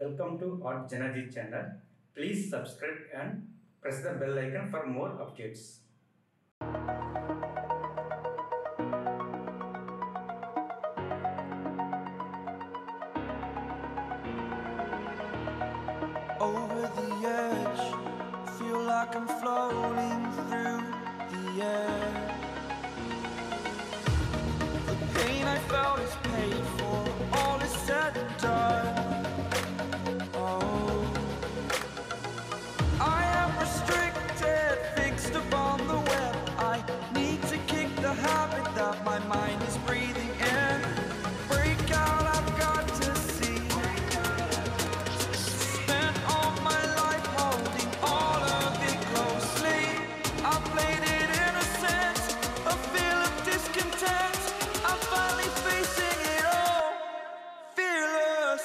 Welcome to Art JanaG channel. Please subscribe and press the bell icon for more updates. over the edge. Feel like I'm floating through the air. The pain I felt that my mind is breathing in. Break out, I've got to see. Spent all my life holding all of it closely. I played it innocent, a feel of discontent. I'm finally facing it all, fearless.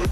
We'll